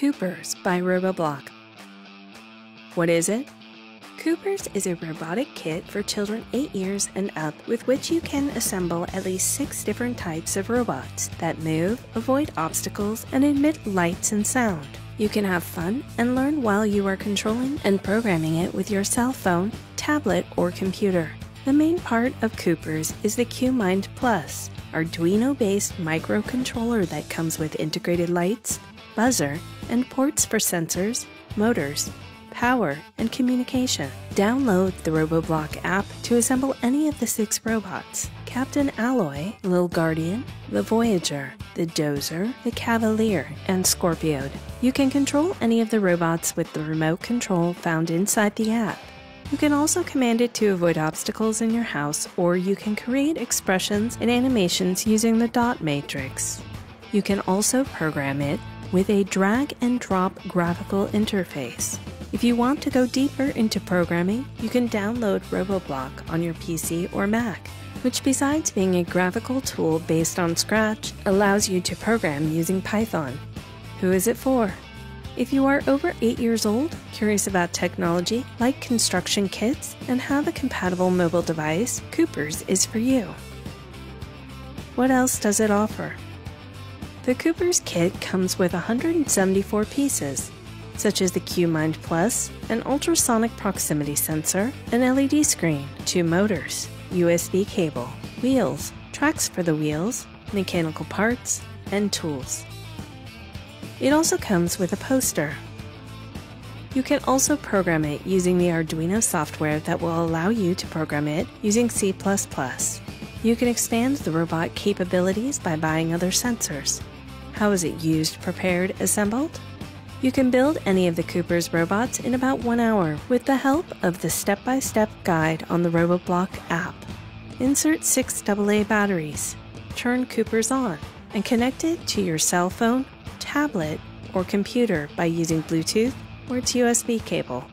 Qoopers by Robobloq. What is it? Qoopers is a robotic kit for children 8 years and up with which you can assemble at least 6 different types of robots that move, avoid obstacles, and emit lights and sound. You can have fun and learn while you are controlling and programming it with your cell phone, tablet, or computer. The main part of Qoopers is the QMind Plus, Arduino based microcontroller that comes with integrated lights, buzzer, and ports for sensors, motors, power, and communication. Download the Robobloq app to assemble any of the six robots Captain Alloy, Lil Guardian, the Voyager, the Dozer, the Cavalier, and Scorpio. You can control any of the robots with the remote control found inside the app. You can also command it to avoid obstacles in your house, or you can create expressions and animations using the dot matrix. You can also program it with a drag and drop graphical interface. If you want to go deeper into programming, you can download Robobloq on your PC or Mac, which, besides being a graphical tool based on Scratch, allows you to program using Python. Who is it for? If you are over 8 years old, curious about technology, like construction kits, and have a compatible mobile device, Qoopers is for you. What else does it offer? The Qoopers kit comes with 174 pieces, such as the QMind Plus, an ultrasonic proximity sensor, an LED screen, two motors, USB cable, wheels, tracks for the wheels, mechanical parts, and tools. It also comes with a poster. You can also program it using the Arduino software that will allow you to program it using C++. You can expand the robot capabilities by buying other sensors. How is it used, prepared, assembled? You can build any of the Qooper's robots in about one hour with the help of the step by step guide on the Robobloq app. Insert six AA batteries, turn Qooper's on, and connect it to your cell phone tablet, or computer by using Bluetooth or its USB cable.